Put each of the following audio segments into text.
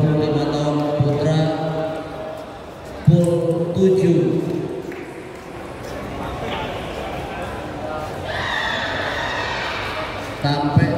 25 tahun putra pul 7 sampai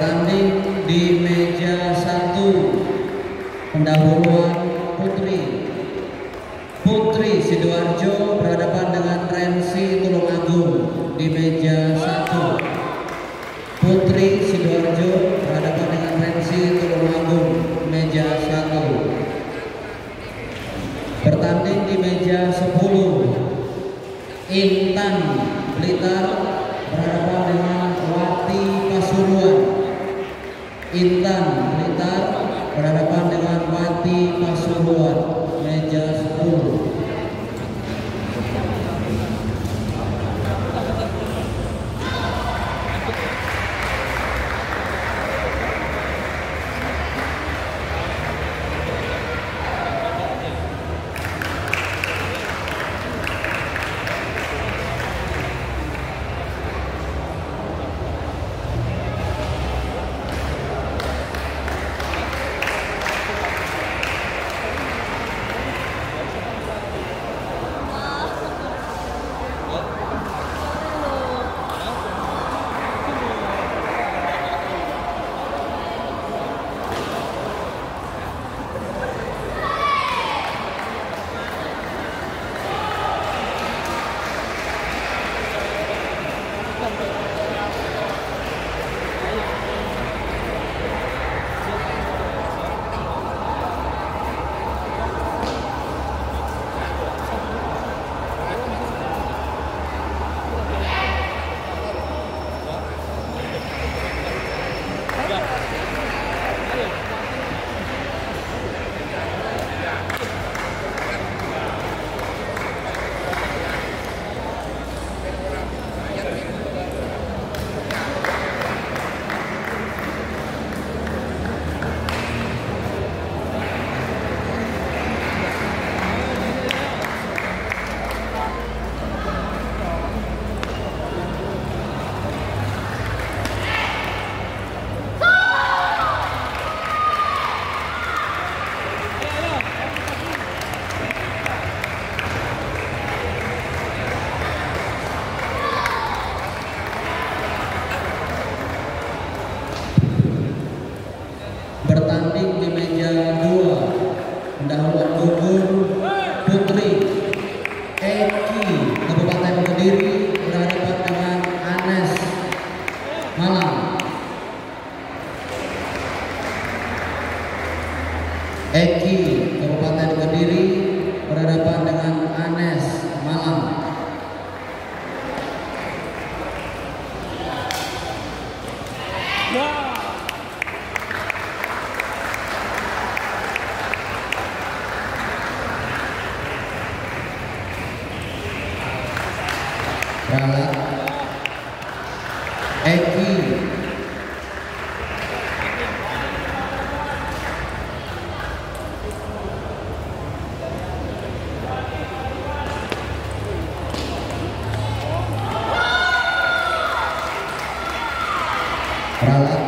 Gandhi Alcalá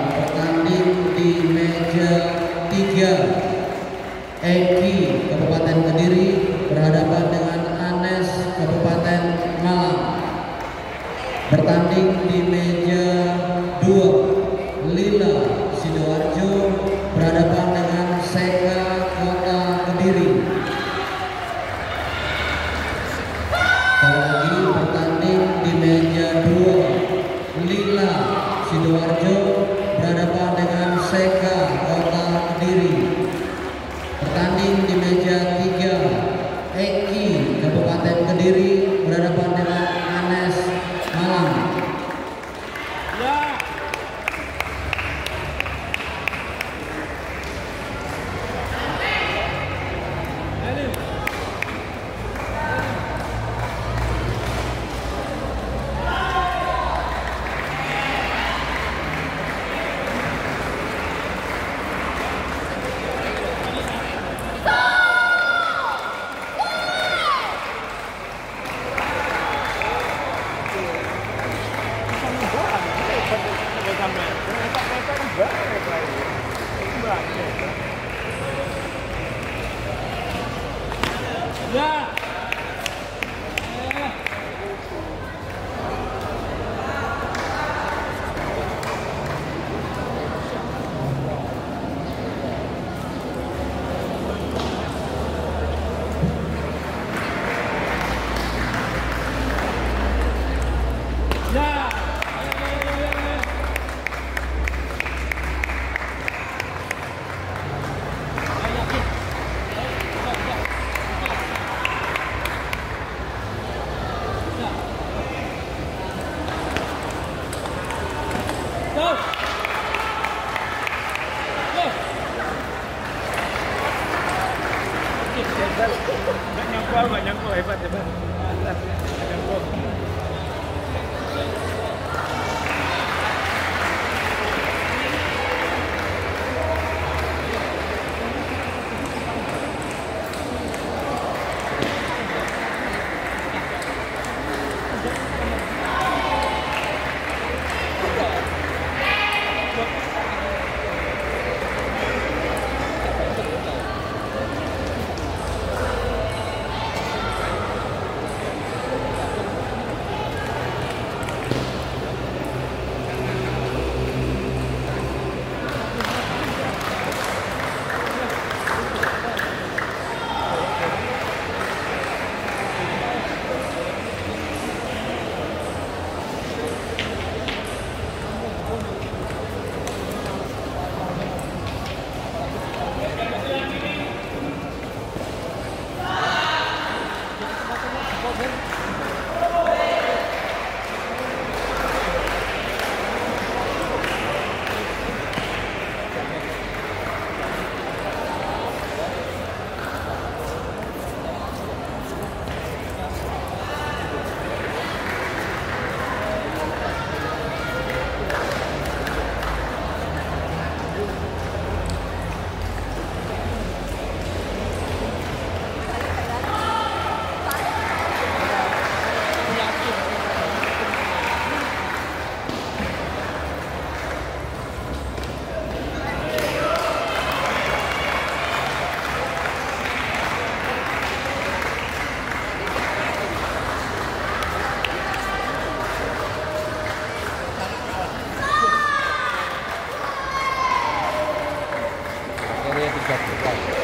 to get the right.